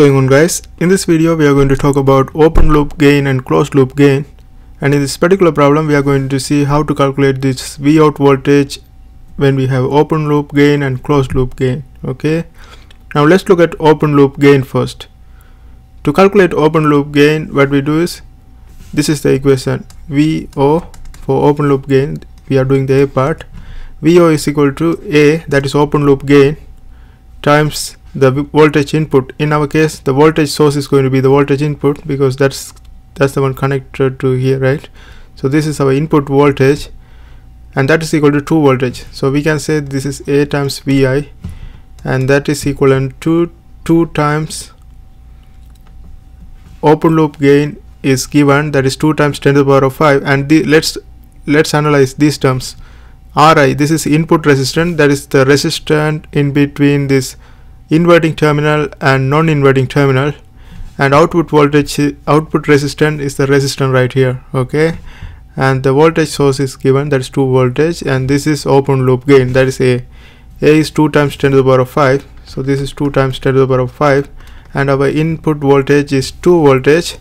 going on guys? In this video we are going to talk about open loop gain and closed loop gain. And in this particular problem we are going to see how to calculate this v out voltage when we have open loop gain and closed loop gain okay? Now let's look at open loop gain first. To calculate open loop gain what we do is this is the equation. Vo for open loop gain we are doing the a part. Vo is equal to a that is open loop gain times the voltage input. In our case the voltage source is going to be the voltage input because that's that's the one connected to here right? So this is our input voltage and that is equal to 2 voltage. So we can say this is a times vi and that is equivalent to 2 times open loop gain is given that is 2 times 10 to the power of 5 and the, let's let's analyze these terms. Ri this is input resistance that is the resistance in between this inverting terminal and non-inverting terminal. And output voltage output resistance is the resistance right here okay? And the voltage source is given that is 2 voltage and this is open loop gain that is a. A is 2 times 10 to the power of 5 so this is 2 times 10 to the power of 5 and our input voltage is 2 voltage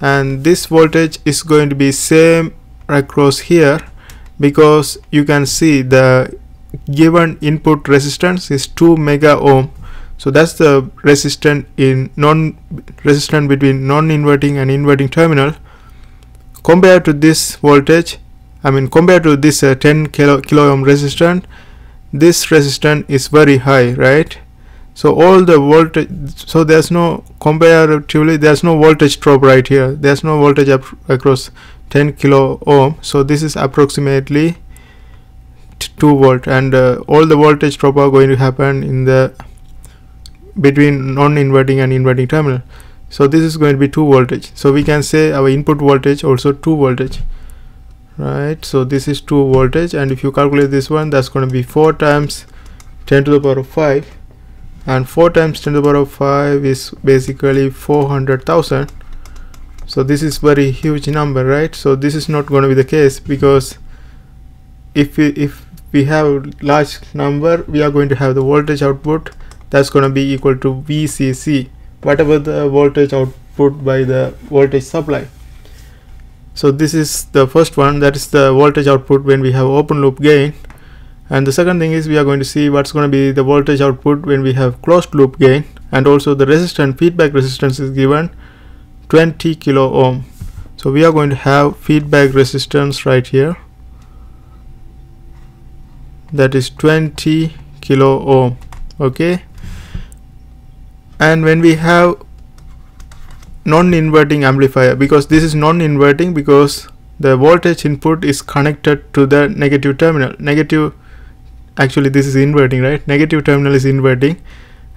and this voltage is going to be same across here because you can see the given input resistance is 2 mega ohm. So that's the resistance in non resistance between non-inverting and inverting terminal. Compared to this voltage I mean compared to this uh, 10 kilo, kilo ohm resistance this resistance is very high right? So all the voltage so there's no comparatively there's no voltage drop right here. There's no voltage up across 10 kilo ohm. So this is approximately 2 volt and uh, all the voltage drop are going to happen in the between non-inverting and inverting terminal. So this is going to be 2 voltage. So we can say our input voltage also 2 voltage right? So this is 2 voltage and if you calculate this one that's going to be 4 times 10 to the power of 5 and 4 times 10 to the power of 5 is basically 400,000 so this is very huge number right? So this is not going to be the case because if we if we have large number we are going to have the voltage output that's going to be equal to VCC whatever the voltage output by the voltage supply. So this is the first one that is the voltage output when we have open loop gain. And the second thing is we are going to see what's going to be the voltage output when we have closed loop gain and also the resistance feedback resistance is given 20 kilo ohm. So we are going to have feedback resistance right here that is 20 kilo ohm okay? And when we have non-inverting amplifier because this is non-inverting because the voltage input is connected to the negative terminal. Negative actually this is inverting right? Negative terminal is inverting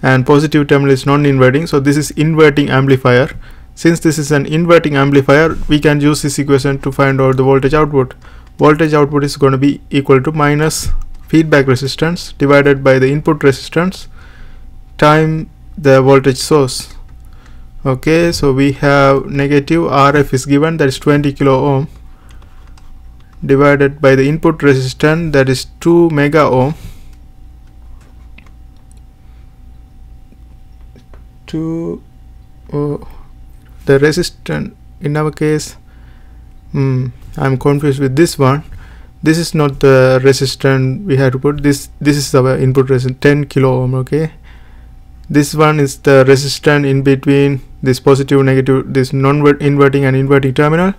and positive terminal is non-inverting. So this is inverting amplifier. Since this is an inverting amplifier we can use this equation to find out the voltage output. Voltage output is going to be equal to minus feedback resistance divided by the input resistance time the voltage source. Okay so we have negative RF is given that is 20 kilo ohm divided by the input resistance that is 2 mega ohm 2 oh, the resistance in our case hmm, I'm confused with this one this is not the resistance we have to put. This this is our input resistance 10 kilo ohm okay? This one is the resistance in between this positive negative this non-inverting and inverting terminal.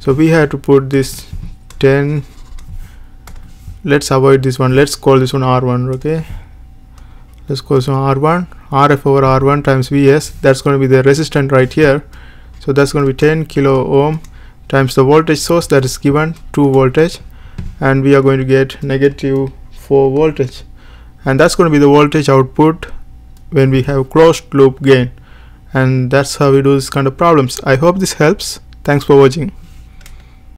So we have to put this 10 let's avoid this one. Let's call this one r1 okay? Let's call this one r1 rf over r1 times vs that's going to be the resistance right here. So that's going to be 10 kilo ohm times the voltage source that is given 2 voltage and we are going to get negative 4 voltage. And that's going to be the voltage output when we have closed loop gain. And that's how we do this kind of problems. I hope this helps. Thanks for watching